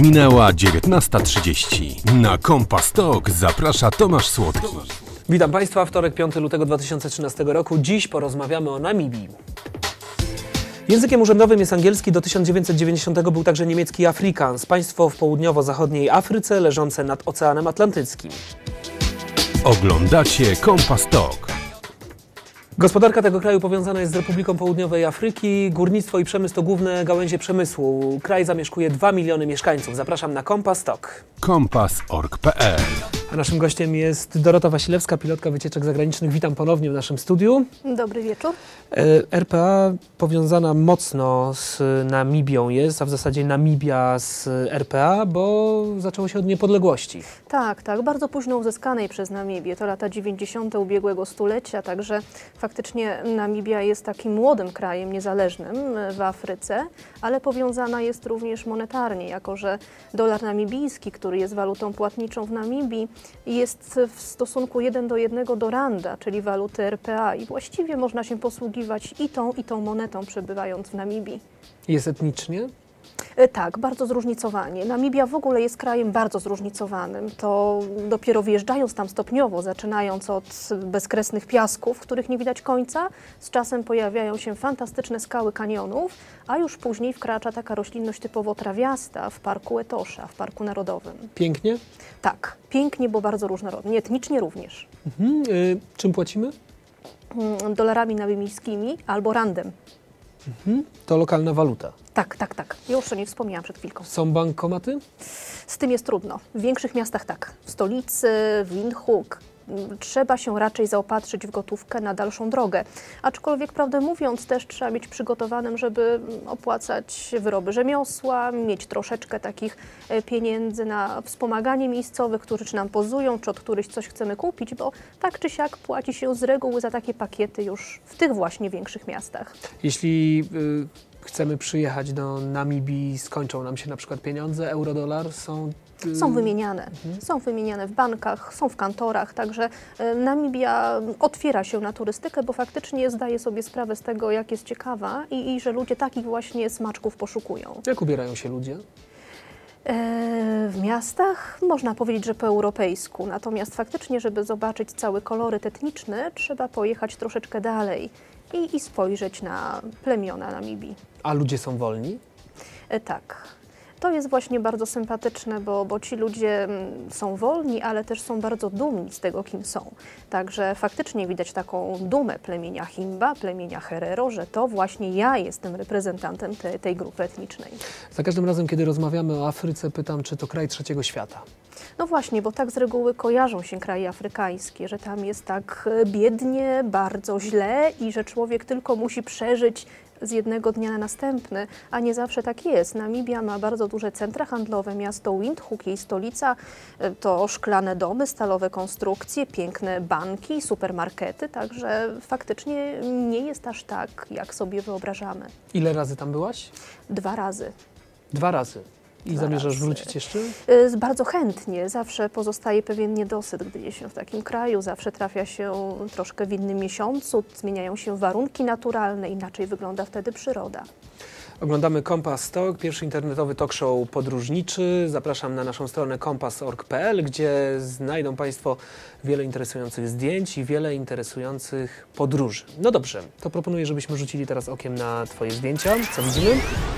Minęła 19.30. Na Kompas Talk zaprasza Tomasz Słodki. Witam Państwa, wtorek 5 lutego 2013 roku. Dziś porozmawiamy o Namibii. Językiem urzędowym jest angielski, do 1990 był także niemiecki Afrikaans, państwo w południowo-zachodniej Afryce leżące nad Oceanem Atlantyckim. Oglądacie Kompas Talk. Gospodarka tego kraju powiązana jest z Republiką Południowej Afryki. Górnictwo i przemysł to główne gałęzie przemysłu. Kraj zamieszkuje 2 miliony mieszkańców. Zapraszam na Kompas. Kompas.org.pl A naszym gościem jest Dorota Wasilewska, pilotka wycieczek zagranicznych. Witam ponownie w naszym studiu. Dobry wieczór. E, RPA powiązana mocno z Namibią jest, a w zasadzie Namibia z RPA, bo zaczęło się od niepodległości. Tak, tak, bardzo późno uzyskanej przez Namibię. To lata 90. ubiegłego stulecia, także faktycznie Namibia jest takim młodym krajem niezależnym w Afryce, ale powiązana jest również monetarnie, jako że dolar namibijski, który jest walutą płatniczą w Namibii, jest w stosunku 1 do 1 do randa, czyli waluty RPA i właściwie można się posługiwać i tą, i tą monetą przebywając w Namibii. Jest etnicznie? E, Tak, bardzo zróżnicowanie. Namibia w ogóle jest krajem bardzo zróżnicowanym. To dopiero wjeżdżając tam stopniowo, zaczynając od bezkresnych piasków, w których nie widać końca, z czasem pojawiają się fantastyczne skały kanionów, a już później wkracza taka roślinność typowo trawiasta w parku Etosha, w parku narodowym. Pięknie. Tak, pięknie, bo bardzo różnorodnie, etnicznie również. Mhm. Y, czym płacimy? Mm, Dolarami namibijskimi albo randem. Mhm. To lokalna waluta. Tak, tak, tak. Już o niej wspomniałam przed chwilką. Są bankomaty? Z tym jest trudno. W większych miastach tak. W stolicy, w Windhoek trzeba się raczej zaopatrzyć w gotówkę na dalszą drogę. Aczkolwiek, prawdę mówiąc, też trzeba mieć przygotowanym, żeby opłacać wyroby rzemiosła, mieć troszeczkę takich e, pieniędzy na wspomaganie miejscowych, którzy czy nam pozują, czy od którychś coś chcemy kupić, bo tak czy siak płaci się z reguły za takie pakiety już w tych właśnie większych miastach. Jeśli y, chcemy przyjechać do Namibii, skończą nam się na przykład pieniądze, euro-dolar są... Są wymieniane. Są wymieniane w bankach, są w kantorach, także e, Namibia otwiera się na turystykę, bo faktycznie zdaje sobie sprawę z tego, jak jest ciekawa i, i że ludzie takich właśnie smaczków poszukują. Jak ubierają się ludzie? E, w miastach można powiedzieć, że po europejsku, natomiast faktycznie, żeby zobaczyć cały koloryt etniczny, trzeba pojechać troszeczkę dalej i, i spojrzeć na plemiona Namibii. A ludzie są wolni? E, Tak. To jest właśnie bardzo sympatyczne, bo, bo ci ludzie mm, są wolni, ale też są bardzo dumni z tego, kim są. Także faktycznie widać taką dumę plemienia Himba, plemienia Herero, że to właśnie ja jestem reprezentantem te, tej grupy etnicznej. Za każdym razem, kiedy rozmawiamy o Afryce, pytam, czy to kraj trzeciego świata. No właśnie, bo tak z reguły kojarzą się kraje afrykańskie, że tam jest tak e, biednie, bardzo źle i że człowiek tylko musi przeżyć z jednego dnia na następny, a nie zawsze tak jest. Namibia ma bardzo duże centra handlowe, miasto Windhoek, jej stolica, e, to szklane domy, stalowe konstrukcje, piękne banki, supermarkety, także faktycznie nie jest aż tak, jak sobie wyobrażamy. Ile razy tam byłaś? Dwa razy. Dwa razy. I zamierzasz razy. wrócić jeszcze? Y, Bardzo chętnie. Zawsze pozostaje pewien niedosyt, gdy jest się w takim kraju. Zawsze trafia się troszkę w innym miesiącu, zmieniają się warunki naturalne, inaczej wygląda wtedy przyroda. Oglądamy Kompas Talk, pierwszy internetowy talk show podróżniczy. Zapraszam na naszą stronę kompas.org.pl, gdzie znajdą Państwo wiele interesujących zdjęć i wiele interesujących podróży. No dobrze, to proponuję, żebyśmy rzucili teraz okiem na Twoje zdjęcia. Co widzimy?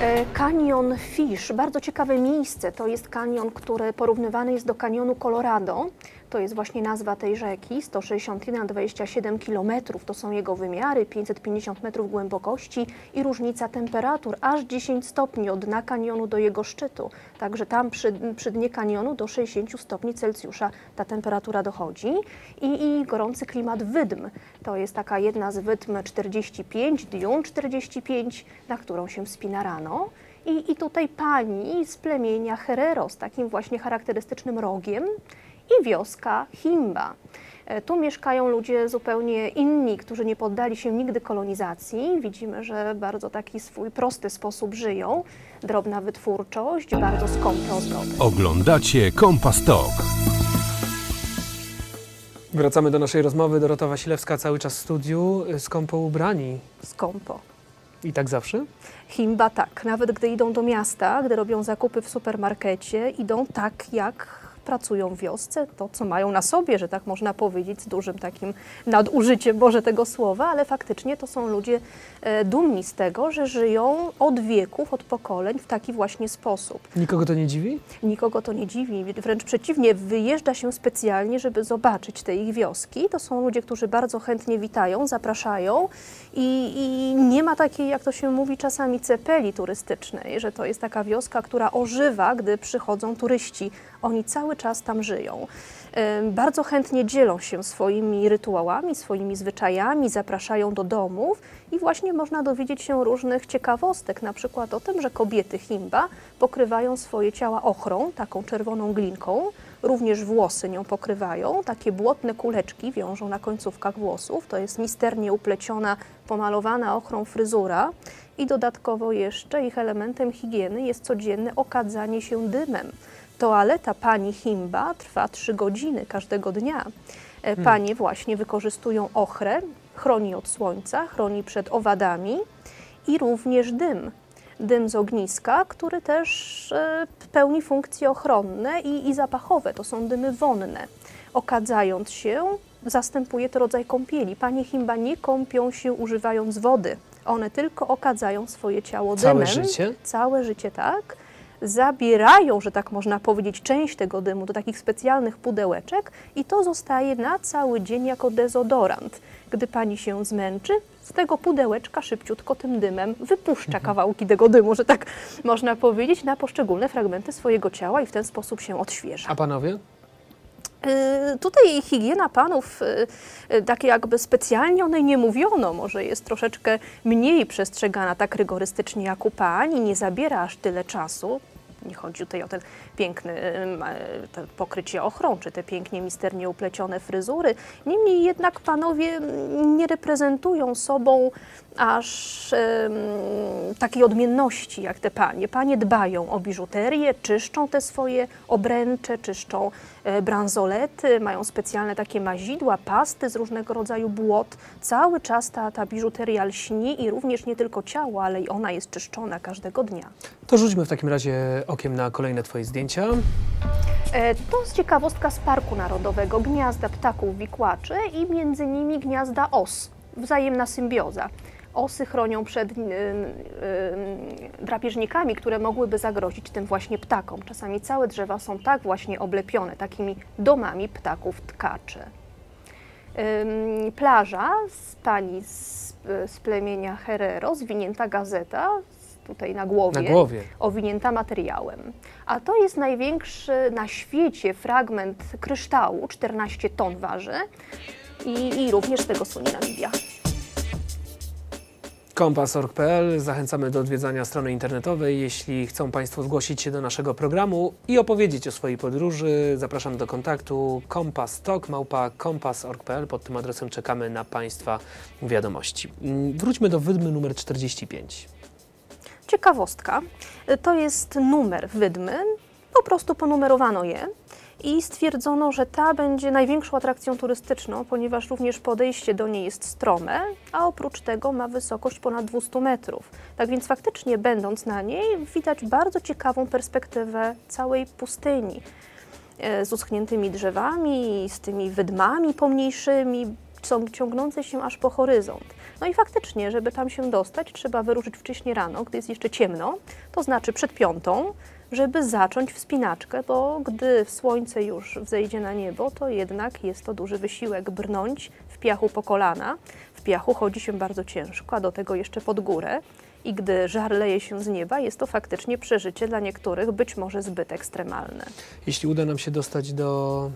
E, Kanion Fish, bardzo ciekawe miejsce. To jest kanion, który porównywany jest do kanionu Colorado. To jest właśnie nazwa tej rzeki, 161 na 27 km, to są jego wymiary, 550 metrów głębokości i różnica temperatur, aż 10 stopni od dna kanionu do jego szczytu. Także tam przy, przy dnie kanionu do 60 stopni Celsjusza ta temperatura dochodzi. I, I gorący klimat wydm, to jest taka jedna z wydm 45, Dion 45, na którą się wspina rano. I, I tutaj pani z plemienia Herero z takim właśnie charakterystycznym rogiem i wioska Himba. E, Tu mieszkają ludzie zupełnie inni, którzy nie poddali się nigdy kolonizacji. Widzimy, że bardzo taki swój prosty sposób żyją. Drobna wytwórczość, bardzo skąpe ozdoby. Oglądacie Kompas Talk. Wracamy do naszej rozmowy. Dorota Wasilewska cały czas w studiu, y, skąpo ubrani. Skąpo. I tak zawsze? Himba tak, nawet gdy idą do miasta, gdy robią zakupy w supermarkecie, idą tak jak pracują w wiosce, to co mają na sobie, że tak można powiedzieć, z dużym takim nadużyciem może tego słowa, ale faktycznie to są ludzie e, dumni z tego, że żyją od wieków, od pokoleń w taki właśnie sposób. Nikogo to nie dziwi? Nikogo to nie dziwi, wręcz przeciwnie, wyjeżdża się specjalnie, żeby zobaczyć te ich wioski. To są ludzie, którzy bardzo chętnie witają, zapraszają i, i nie ma takiej, jak to się mówi czasami, cepeli turystycznej, że to jest taka wioska, która ożywa, gdy przychodzą turyści. Oni cały czas tam żyją. Bardzo chętnie dzielą się swoimi rytuałami, swoimi zwyczajami, zapraszają do domów i właśnie można dowiedzieć się różnych ciekawostek, na przykład o tym, że kobiety Himba pokrywają swoje ciała ochrą, taką czerwoną glinką, również włosy nią pokrywają, takie błotne kuleczki wiążą na końcówkach włosów, to jest misternie upleciona, pomalowana ochrą fryzura i dodatkowo jeszcze ich elementem higieny jest codzienne okadzanie się dymem. Toaleta pani Himba trwa 3 godziny każdego dnia. E, Panie właśnie wykorzystują ochrę, chroni od słońca, chroni przed owadami i również dym. Dym z ogniska, który też e, pełni funkcje ochronne i, i zapachowe. To są dymy wonne. Okadzając się, zastępuje to rodzaj kąpieli. Panie Himba nie kąpią się używając wody. One tylko okadzają swoje ciało Całe dymem. życie? Całe życie, tak. Zabierają, że tak można powiedzieć, część tego dymu do takich specjalnych pudełeczek i to zostaje na cały dzień jako dezodorant. Gdy pani się zmęczy, z tego pudełeczka szybciutko tym dymem wypuszcza kawałki tego dymu, że tak można powiedzieć, na poszczególne fragmenty swojego ciała i w ten sposób się odświeża. A panowie? Y, Tutaj higiena panów, y, y, takie jakby specjalnie o niej nie mówiono, może jest troszeczkę mniej przestrzegana tak rygorystycznie jak u pań, nie zabiera aż tyle czasu. Nie chodzi tutaj o ten piękny te pokrycie ochrą, czy te pięknie, misternie uplecione fryzury. Niemniej jednak panowie mm, nie reprezentują sobą aż takiej odmienności jak te panie. Panie dbają o biżuterię, czyszczą te swoje obręcze, czyszczą e, bransolety, mają specjalne takie mazidła, pasty z różnego rodzaju błot. Cały czas ta, ta biżuteria lśni i również nie tylko ciało, ale i ona jest czyszczona każdego dnia. To rzućmy w takim razie okiem na kolejne twoje zdjęcia. E, To jest ciekawostka z Parku Narodowego, gniazda ptaków wikłaczy i między nimi gniazda os, wzajemna symbioza. Osy chronią przed y, y, y, drapieżnikami, które mogłyby zagrozić tym właśnie ptakom. Czasami całe drzewa są tak właśnie oblepione takimi domami ptaków tkaczy. Ym, Plaża z pani z, z plemienia Herero, zwinięta gazeta, tutaj na głowie, Na głowie. owinięta materiałem. A to jest największy na świecie fragment kryształu, 14 ton waży i, i również tego słynie Namibia. Kompas.org.pl. Zachęcamy do odwiedzania strony internetowej. Jeśli chcą Państwo zgłosić się do naszego programu i opowiedzieć o swojej podróży, zapraszam do kontaktu kompastok małpa kompas.org.pl. Pod tym adresem czekamy na Państwa wiadomości. Mm, Wróćmy do wydmy numer 45. Ciekawostka, to jest numer wydmy, po prostu ponumerowano je i stwierdzono, że ta będzie największą atrakcją turystyczną, ponieważ również podejście do niej jest strome, a oprócz tego ma wysokość ponad 200 metrów. Tak więc faktycznie będąc na niej widać bardzo ciekawą perspektywę całej pustyni e, z uschniętymi drzewami, z tymi wydmami pomniejszymi, ciągnące się aż po horyzont. No i faktycznie, żeby tam się dostać, trzeba wyruszyć wcześniej rano, gdy jest jeszcze ciemno, to znaczy przed piątą, żeby zacząć wspinaczkę, bo gdy słońce już wzejdzie na niebo, to jednak jest to duży wysiłek brnąć w piachu po kolana. W piachu chodzi się bardzo ciężko, a do tego jeszcze pod górę. I gdy żar leje się z nieba, jest to faktycznie przeżycie dla niektórych być może zbyt ekstremalne. Jeśli uda nam się dostać do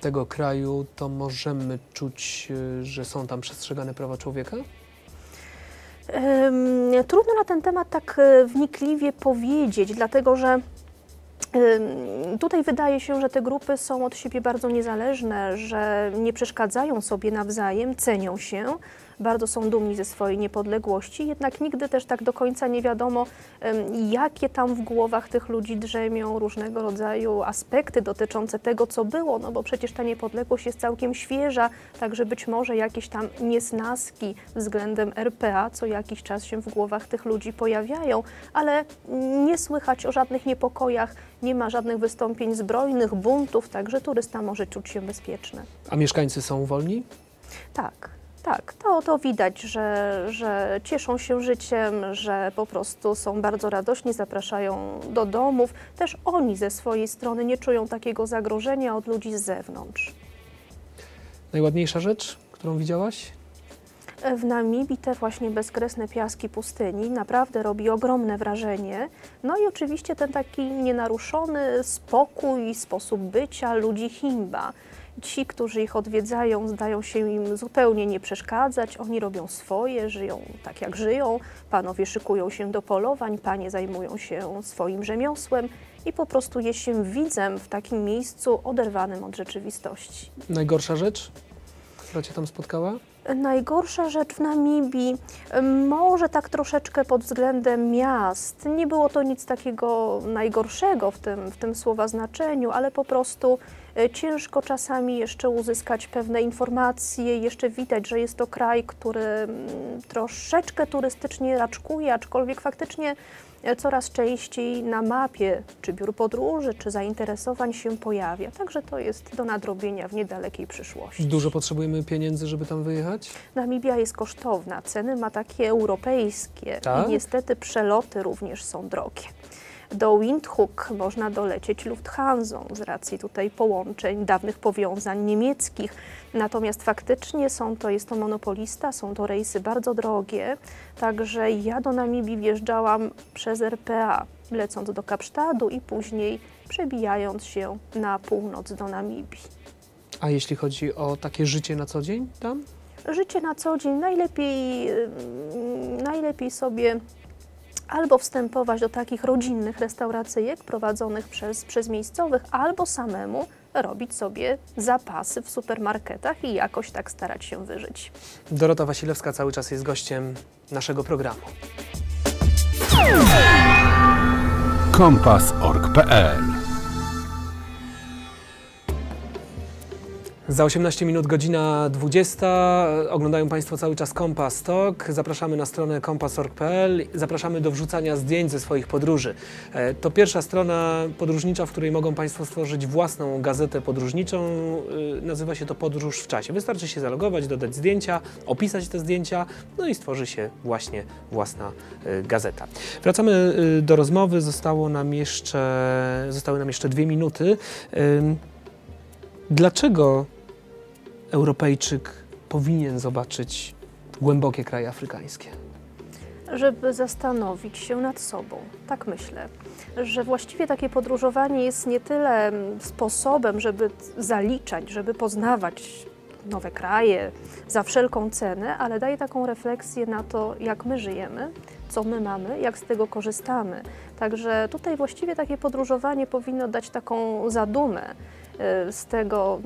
tego kraju, to możemy czuć, y, że są tam przestrzegane prawa człowieka? Trudno na ten temat tak e, wnikliwie powiedzieć, dlatego że Tutaj wydaje się, że te grupy są od siebie bardzo niezależne, że nie przeszkadzają sobie nawzajem, cenią się, bardzo są dumni ze swojej niepodległości, jednak nigdy też tak do końca nie wiadomo, jakie tam w głowach tych ludzi drzemią różnego rodzaju aspekty dotyczące tego, co było, no bo przecież ta niepodległość jest całkiem świeża, także być może jakieś tam niesnaski względem RPA co jakiś czas się w głowach tych ludzi pojawiają, ale nie słychać o żadnych niepokojach, nie ma żadnych wystąpień zbrojnych, buntów, także turysta może czuć się bezpieczny. A mieszkańcy są wolni? Tak. Tak, to, to widać, że, że cieszą się życiem, że po prostu są bardzo radośni, zapraszają do domów. Też oni ze swojej strony nie czują takiego zagrożenia od ludzi z zewnątrz. Najładniejsza rzecz, którą widziałaś? W Namibii te właśnie bezkresne piaski pustyni naprawdę robi ogromne wrażenie. No i oczywiście ten taki nienaruszony spokój, sposób bycia ludzi Himba ci, którzy ich odwiedzają, zdają się im zupełnie nie przeszkadzać. Oni robią swoje, żyją tak jak żyją. Panowie szykują się do polowań, panie zajmują się swoim rzemiosłem i po prostu jest się widzem w takim miejscu oderwanym od rzeczywistości. Najgorsza rzecz, która Cię tam spotkała? Najgorsza rzecz w Namibii, może tak troszeczkę pod względem miast. Nie było to nic takiego najgorszego w tym, w tym słowa znaczeniu, ale po prostu ciężko czasami jeszcze uzyskać pewne informacje, jeszcze widać, że jest to kraj, który mm, troszeczkę turystycznie raczkuje, aczkolwiek faktycznie e, coraz częściej na mapie czy biur podróży, czy zainteresowań się pojawia. Także to jest do nadrobienia w niedalekiej przyszłości. Dużo potrzebujemy pieniędzy, żeby tam wyjechać? Namibia jest kosztowna, ceny ma takie europejskie tak? i niestety przeloty również są drogie. Do Windhoek można dolecieć Lufthansa z racji tutaj połączeń, dawnych powiązań niemieckich. Natomiast faktycznie są to, jest to monopolista, są to rejsy bardzo drogie. Także ja do Namibii wjeżdżałam przez RPA, lecąc do Kapsztadu i później przebijając się na północ do Namibii. A jeśli chodzi o takie życie na co dzień tam? Życie na co dzień najlepiej, najlepiej sobie albo wstępować do takich rodzinnych restauracyjek prowadzonych przez, przez miejscowych, albo samemu robić sobie zapasy w supermarketach i jakoś tak starać się wyżyć. Dorota Wasilewska cały czas jest gościem naszego programu. Kompas.org.pl Za 18 minut godzina 20. Oglądają Państwo cały czas Kompas Talk. Zapraszamy na stronę kompas.org.pl. Zapraszamy do wrzucania zdjęć ze swoich podróży. E, to pierwsza strona podróżnicza, w której mogą Państwo stworzyć własną gazetę podróżniczą. E, nazywa się to Podróż w czasie. Wystarczy się zalogować, dodać zdjęcia, opisać te zdjęcia, no i stworzy się właśnie własna e, gazeta. Wracamy do rozmowy. Zostało nam jeszcze, zostały nam jeszcze dwie minuty. Dlaczego Europejczyk powinien zobaczyć głębokie kraje afrykańskie? Żeby zastanowić się nad sobą. Tak myślę, że właściwie takie podróżowanie jest nie tyle sposobem, żeby zaliczać, żeby poznawać nowe kraje za wszelką cenę, ale daje taką refleksję na to, jak my żyjemy, co my mamy, jak z tego korzystamy. Także tutaj właściwie takie podróżowanie powinno dać taką zadumę y, z tego,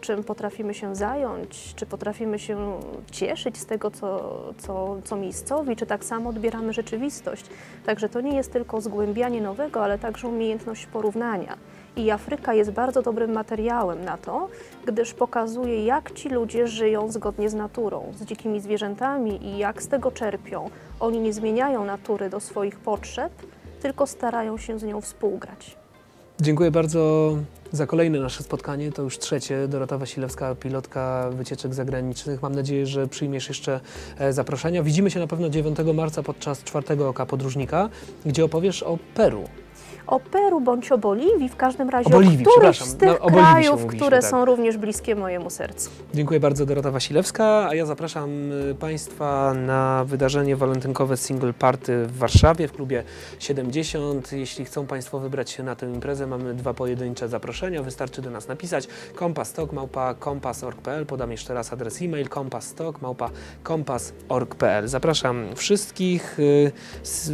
czym potrafimy się zająć, czy potrafimy się cieszyć z tego, co, co, co miejscowi, czy tak samo odbieramy rzeczywistość. Także to nie jest tylko zgłębianie nowego, ale także umiejętność porównania. I Afryka jest bardzo dobrym materiałem na to, gdyż pokazuje, jak ci ludzie żyją zgodnie z naturą, z dzikimi zwierzętami i jak z tego czerpią. Oni nie zmieniają natury do swoich potrzeb, tylko starają się z nią współgrać. Dziękuję bardzo za kolejne nasze spotkanie. To już trzecie. Dorota Wasilewska, pilotka wycieczek zagranicznych. Mam nadzieję, że przyjmiesz jeszcze e, zaproszenia. Widzimy się na pewno 9 marca podczas czwartego oka podróżnika, gdzie opowiesz o Peru o Peru bądź o Boliwii, w każdym razie o, Boliwii, o którymś z tych no, krajów, które tak. są również bliskie mojemu sercu. Dziękuję bardzo Dorota Wasilewska, a ja zapraszam y, Państwa na wydarzenie walentynkowe Single Party w Warszawie w klubie 70. Jeśli chcą Państwo wybrać się na tę imprezę, mamy dwa pojedyncze zaproszenia, wystarczy do nas napisać kompastok małpa kompas.org.pl, podam jeszcze raz adres e-mail kompastok małpa kompas.org.pl. Zapraszam wszystkich, y,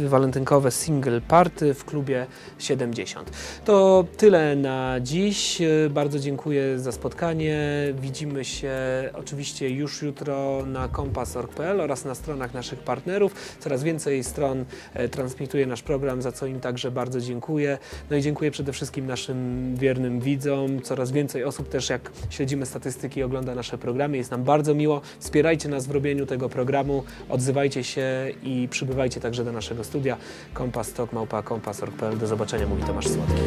walentynkowe Single Party w klubie 70. 70. To tyle na dziś. Bardzo dziękuję za spotkanie. Widzimy się oczywiście już jutro na kompas.org.pl oraz na stronach naszych partnerów. Coraz więcej stron e, transmituje nasz program, za co im także bardzo dziękuję. No i dziękuję przede wszystkim naszym wiernym widzom. Coraz więcej osób też jak śledzimy statystyki ogląda nasze programy. Jest nam bardzo miło. Wspierajcie nas w robieniu tego programu, odzywajcie się i przybywajcie także do naszego studia. Kompas Talk, małpa kompas.org.pl. Do zobaczenia, mówi Tomasz Słodki.